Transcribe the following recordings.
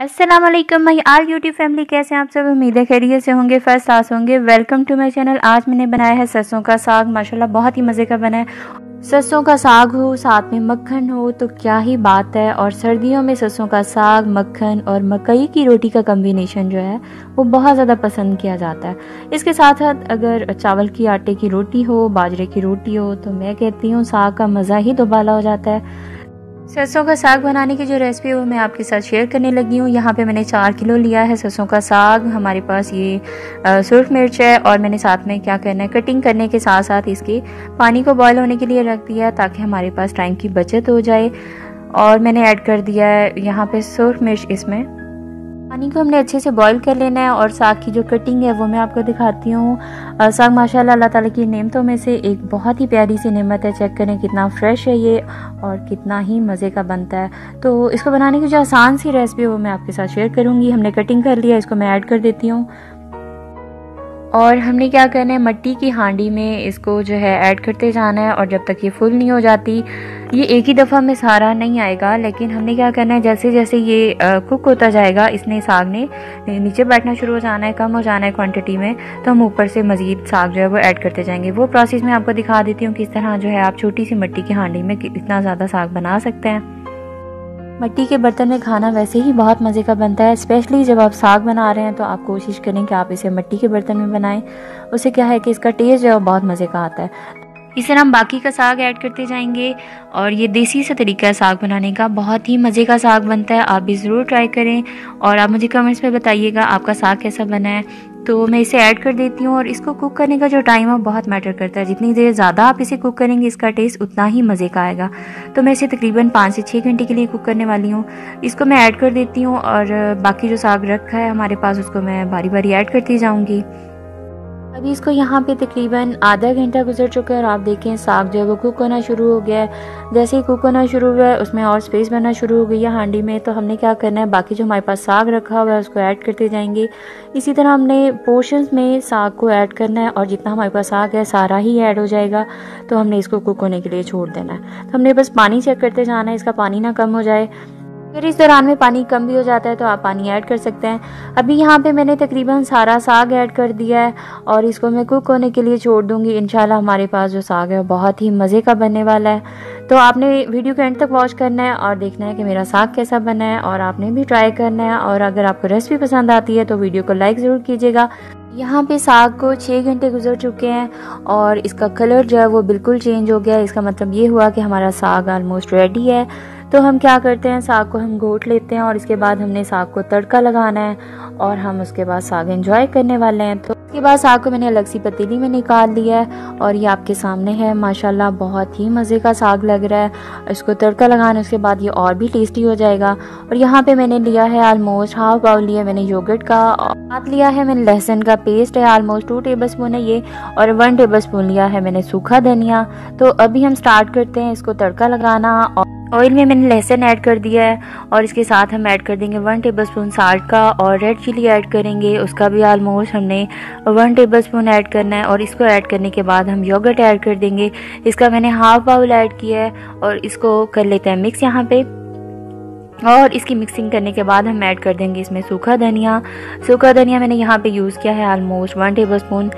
वालेकुम माई आर YouTube family कैसे हैं आप सब? उम्मीद खैरियत से होंगे, फ़र्स्ट क्लास होंगे। वेलकम टू माय चैनल आज मैंने बनाया है सरसों का साग। माशाल्लाह, बहुत ही मज़े का बना है। सरसों का साग हो, साथ में मक्खन हो तो क्या ही बात है। और सर्दियों में सरसों का साग, मक्खन और मकई की रोटी का कम्बिनेशन जो है, वो बहुत ज़्यादा पसंद किया जाता है। इसके साथ साथ अगर चावल की आटे की रोटी हो, बाजरे की रोटी हो तो मैं कहती हूँ साग का मज़ा ही दोबाला हो जाता है। सरसों का साग बनाने की जो रेसिपी है, वो मैं आपके साथ शेयर करने लगी हूँ। यहाँ पे मैंने चार किलो लिया है सरसों का साग। हमारे पास ये सुरख मिर्च है और मैंने साथ में क्या करना है कटिंग करने के साथ साथ इसके पानी को बॉयल होने के लिए रख दिया ताकि हमारे पास टाइम की बचत हो जाए। और मैंने ऐड कर दिया है यहाँ पर सुरख मिर्च इसमें। पानी को हमने अच्छे से बॉईल कर लेना है और साग की जो कटिंग है वो मैं आपको दिखाती हूँ। साग माशाल्लाह अल्लाह ताला की नेमतों में से एक बहुत ही प्यारी सी नेमत है। चेक करें कितना फ्रेश है ये और कितना ही मज़े का बनता है। तो इसको बनाने की जो आसान सी रेसिपी है वो मैं आपके साथ शेयर करूँगी। हमने कटिंग कर लिया, इसको मैं ऐड कर देती हूँ। और हमने क्या करना है, मट्टी की हांडी में इसको जो है ऐड करते जाना है और जब तक ये फुल नहीं हो जाती ये एक ही दफ़ा में सारा नहीं आएगा, लेकिन हमने क्या करना है जैसे जैसे ये कुक होता जाएगा, इसने साग ने नीचे बैठना शुरू हो जाना है, कम हो जाना है क्वांटिटी में तो हम ऊपर से मज़ीद साग जो है वो ऐड करते जाएँगे। वो प्रोसेस मैं आपको दिखा देती हूँ किस तरह जो है आप छोटी सी मिट्टी की हांडी में इतना ज़्यादा साग बना सकते हैं। मिट्टी के बर्तन में खाना वैसे ही बहुत मज़े का बनता है स्पेशली जब आप साग बना रहे हैं तो आप कोशिश करें कि आप इसे मिट्टी के बर्तन में बनाएँ। उससे क्या है कि इसका टेस्ट जो है बहुत मज़े का आता है। इस तरह हम बाकी का साग ऐड करते जाएँगे और ये देसी सा तरीका है साग बनाने का। बहुत ही मज़े का साग बनता है, आप भी ज़रूर ट्राई करें और आप मुझे कमेंट्स में बताइएगा आपका साग कैसा बना है। तो मैं इसे ऐड कर देती हूँ और इसको कुक करने का जो टाइम है बहुत मैटर करता है। जितनी देर ज़्यादा आप इसे कुक करेंगे, इसका टेस्ट उतना ही मज़े का आएगा। तो मैं इसे तकरीबन पाँच से छः घंटे के लिए कुक करने वाली हूँ। इसको मैं ऐड कर देती हूँ और बाकी जो साग रखा है हमारे पास, उसको मैं बारी बारी ऐड करती जाऊँगी। अभी इसको यहाँ पे तकरीबन आधा घंटा गुजर चुका है और आप देखें साग जो है वो कुक होना शुरू हो गया है। जैसे ही कुक होना शुरू हुआ है, उसमें और स्पेस बनना शुरू हो गई है हांडी में। तो हमने क्या करना है, बाकी जो हमारे पास साग रखा हुआ है, उसको ऐड करते जाएँगे। इसी तरह हमने पोर्शंस में साग को ऐड करना है और जितना हमारे पास साग है, सारा ही ऐड हो जाएगा। तो हमने इसको कुक होने के लिए छोड़ देना है। तो हमने बस पानी चेक करते जाना है, इसका पानी ना कम हो जाए। अगर इस दौरान में पानी कम भी हो जाता है तो आप पानी ऐड कर सकते हैं। अभी यहाँ पे मैंने तकरीबन सारा साग ऐड कर दिया है और इसको मैं कुक होने के लिए छोड़ दूँगी। इंशाल्लाह हमारे पास जो साग है बहुत ही मज़े का बनने वाला है। तो आपने वीडियो के एंड तक वॉच करना है और देखना है कि मेरा साग कैसा बना है और आपने भी ट्राई करना है और अगर आपको रेसिपी पसंद आती है तो वीडियो को लाइक ज़रूर कीजिएगा। यहाँ पे साग को छः घंटे गुजर चुके हैं और इसका कलर जो है वो बिल्कुल चेंज हो गया है। इसका मतलब ये हुआ कि हमारा साग ऑलमोस्ट रेडी है। तो हम क्या करते हैं? साग को हम घोट लेते हैं और इसके बाद हमने साग को तड़का लगाना है और हम उसके बाद साग एंजॉय करने वाले हैं। तो उसके बाद साग को मैंने अलग सी पतीली में निकाल लिया है और ये आपके सामने है। माशाल्लाह, बहुत ही मज़े का साग लग रहा है। इसको तड़का लगाने उसके बाद ये और भी टेस्टी हो जाएगा। और यहाँ पे मैंने लिया है आलमोस्ट हाफ़ बाउल लिया मैंने योगर्ट का हाथ लिया है मैंने लहसुन का पेस्ट है। आलमोस्ट टू टेबल स्पून है ये और वन टेबल स्पून लिया है मैंने सूखा धनिया। तो अभी हम स्टार्ट करते हैं इसको तड़का लगाना और ऑयल में मैंने लहसुन ऐड कर दिया है और इसके साथ हम ऐड कर देंगे वन टेबल स्पून साल्ट का और रेड चिली ऐड करेंगे। उसका भी आलमोस्ट हमने वन टेबल स्पून ऐड करना है और इसको ऐड करने के बाद हम योगर्ट ऐड कर देंगे। इसका मैंने हाफ़ बाउल ऐड किया है और इसको कर लेते हैं मिक्स यहाँ पे। और इसकी मिक्सिंग करने के बाद हम ऐड कर देंगे इसमें सूखा धनिया। सूखा धनिया मैंने यहाँ पे यूज़ किया है आलमोस्ट वन टेबल स्पून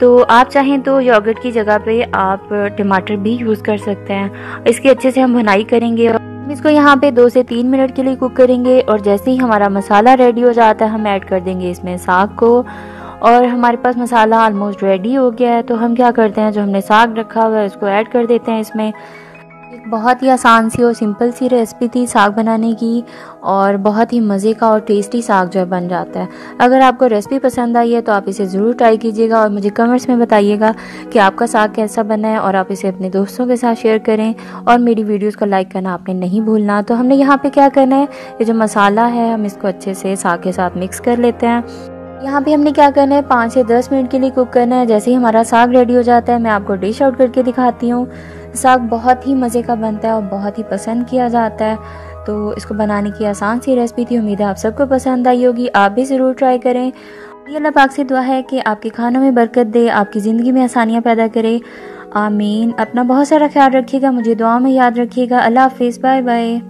तो आप चाहें तो योगर्ट की जगह पे आप टमाटर भी यूज़ कर सकते हैं। इसकी अच्छे से हम भुनाई करेंगे हम इसको यहाँ पे दो से तीन मिनट के लिए कुक करेंगे और जैसे ही हमारा मसाला रेडी हो जाता है, हम ऐड कर देंगे इसमें साग को। और हमारे पास मसाला ऑलमोस्ट रेडी हो गया है तो हम क्या करते हैं, जो हमने साग रखा हुआ है, उसको ऐड कर देते हैं इसमें। एक बहुत ही आसान सी और सिंपल सी रेसिपी थी साग बनाने की और बहुत ही मज़े का और टेस्टी साग जो बन जाता है। अगर आपको रेसिपी पसंद आई है तो आप इसे ज़रूर ट्राई कीजिएगा और मुझे कमेंट्स में बताइएगा कि आपका साग कैसा बना है और आप इसे अपने दोस्तों के साथ शेयर करें और मेरी वीडियोज़ को लाइक करना आपने नहीं भूलना। तो हमने यहाँ पर क्या करना है? ये जो मसाला है, हम इसको अच्छे से साग के साथ मिक्स कर लेते हैं। यहाँ पे हमने क्या करना है? पाँच से दस मिनट के लिए कुक करना है। जैसे ही हमारा साग रेडी हो जाता है, मैं आपको डिश आउट करके दिखाती हूँ। साग बहुत ही मज़े का बनता है और बहुत ही पसंद किया जाता है। तो इसको बनाने की आसान सी रेसिपी थी, उम्मीद है आप सबको पसंद आई होगी। आप भी ज़रूर ट्राई करें। ये अल्लाह पाक से दुआ है कि आपके खानों में बरकत दे, आपकी ज़िंदगी में आसानियाँ पैदा करे। आमीन। अपना बहुत सारा ख्याल रखिएगा, मुझे दुआ में याद रखिएगा। अल्लाह हाफिज़। Bye bye